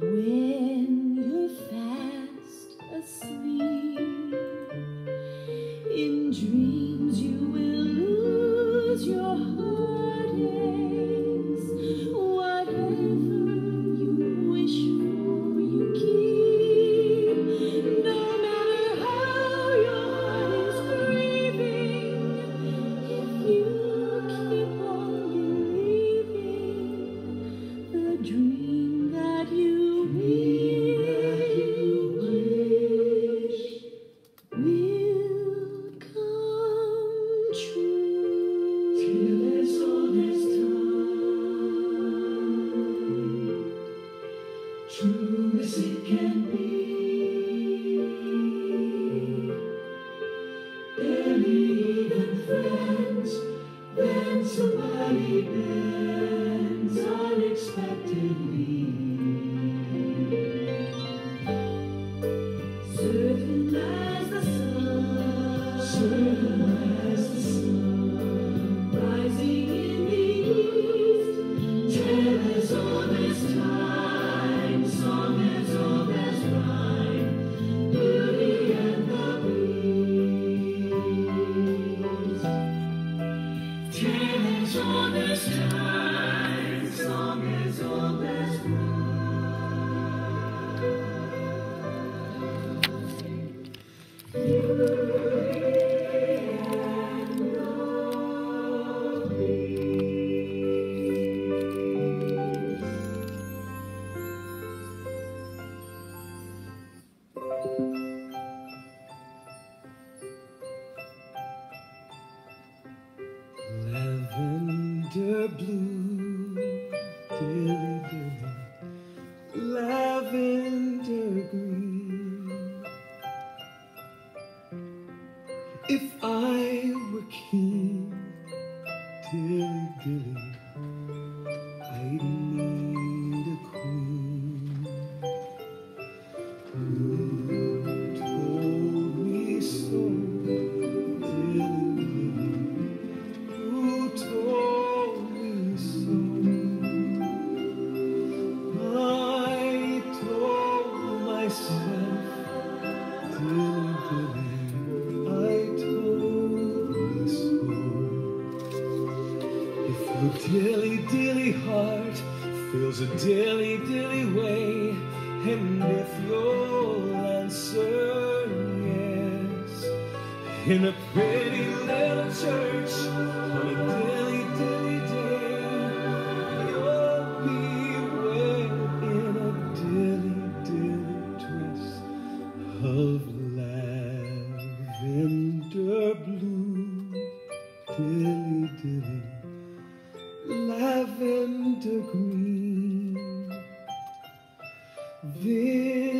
With true as it can be. Friends, then somebody bends unexpectedly. dearly dearly, loving. The dilly dilly heart feels a dilly dilly way, and if you'll answer yes, in a pretty little church on a dilly dilly day, you'll be where in a dilly dilly dress of lavender blue, dilly dilly lavender green. This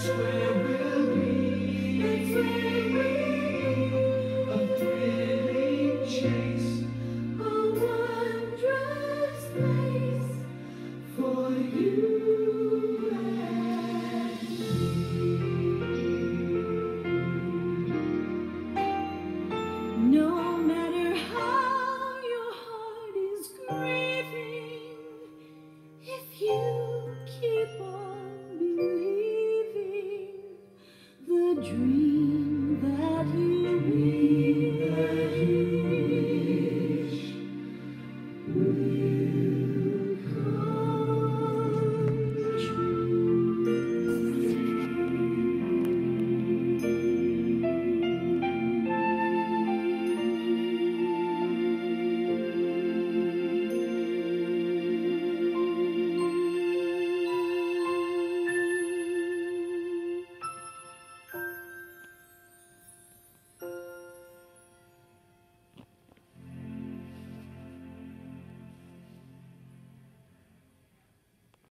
square.